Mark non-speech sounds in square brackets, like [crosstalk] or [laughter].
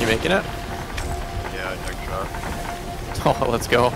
You making it? Yeah, I think shot. [laughs] Oh, let's go.